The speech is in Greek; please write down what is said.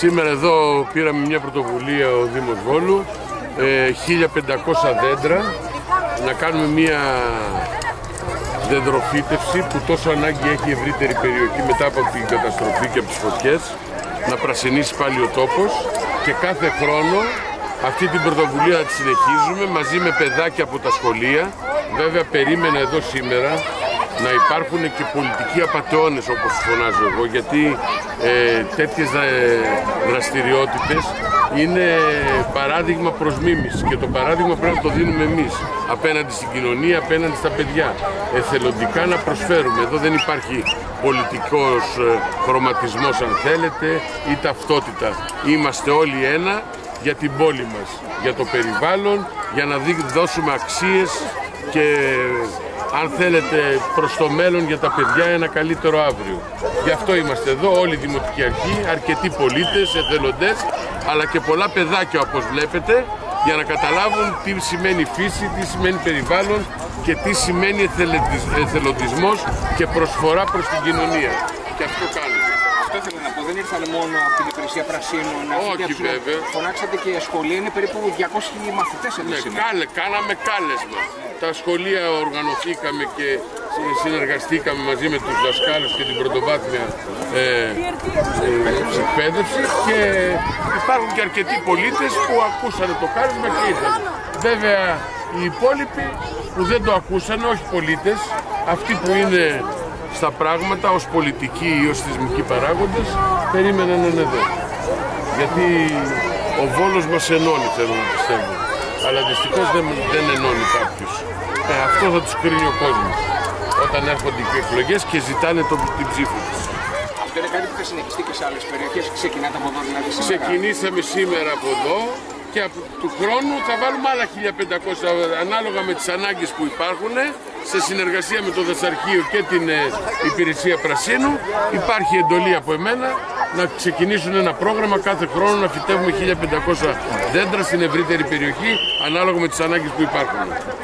Σήμερα εδώ πήραμε μια πρωτοβουλία ο Δήμος Βόλου, 1500 ε, δέντρα, να κάνουμε μια δεντροφύτευση που τόσο ανάγκη έχει η ευρύτερη περιοχή μετά από την καταστροφή και από τις φωτιές, να πρασινίσει πάλι ο τόπος και κάθε χρόνο αυτή την πρωτοβουλία τη συνεχίζουμε μαζί με παιδάκια από τα σχολεία. Βέβαια περίμενα εδώ σήμερα να υπάρχουν και πολιτικοί απαταιώνες όπως φωνάζω εγώ γιατί ε, τέτοιες δραστηριότητες είναι παράδειγμα προς μίμηση και το παράδειγμα πρέπει να το δίνουμε εμείς απέναντι στην κοινωνία, απέναντι στα παιδιά. Εθελοντικά να προσφέρουμε. Εδώ δεν υπάρχει πολιτικός ε, χρωματισμός αν θέλετε ή ταυτότητα. Είμαστε όλοι ένα για την πόλη μας, για το περιβάλλον, για να δώσουμε αξίες και αν θέλετε προς το μέλλον για τα παιδιά ένα καλύτερο αύριο. Γι' αυτό είμαστε εδώ όλοι οι Δημοτικοί Αρχή, αρκετοί πολίτες, εθελοντές, αλλά και πολλά παιδάκια όπως βλέπετε, για να καταλάβουν τι σημαίνει φύση, τι σημαίνει περιβάλλον και τι σημαίνει εθελοντισμός και προσφορά προς την κοινωνία. Και αυτό κάνουμε. Αυτό ήθελα να πω, δεν ήρθαν μόνο από την υπηρεσία Πρασίνων. Όχι βέβαια. Φωνάξατε και σχολεία, είναι περίπου 200 μαθητές εδώ ναι, Κάλε, κάναμε κάλεσμα τα σχολεία οργανωθήκαμε και συνεργαστήκαμε μαζί με τους δασκάλους και την πρωτοβάθμια ε, ε, εκπαίδευση και υπάρχουν και αρκετοί πολίτες που ακούσανε το κάλεσμα και ήρθαν. Βέβαια οι υπόλοιποι που δεν το ακούσαν, όχι πολίτες, αυτοί που είναι στα πράγματα ως πολιτικοί ή ως θεσμικοί παράγοντες, περίμεναν να είναι εδώ. Γιατί ο Βόλος μας ενώνει, θέλω να πιστεύω αλλά δυστυχώς δεν, δεν ενώνει κάποιου. Ε, αυτό θα τους κρίνει ο κόσμος. Όταν έρχονται οι εκλογές και ζητάνε το, την ψήφο τους. Αυτό είναι κάτι που θα συνεχιστεί και σε άλλες περιοχές. Ξεκινάτε από εδώ δηλαδή σήμερα. Ξεκινήσαμε σήμερα από εδώ και από του χρόνου θα βάλουμε άλλα 1500 ανάλογα με τις ανάγκες που υπάρχουν σε συνεργασία με το Δασαρχείο και την ε, Υπηρεσία Πρασίνου υπάρχει εντολή από εμένα να ξεκινήσουν ένα πρόγραμμα κάθε χρόνο να φυτεύουμε 1500 δέντρα στην ευρύτερη περιοχή ανάλογα με τις ανάγκες που υπάρχουν.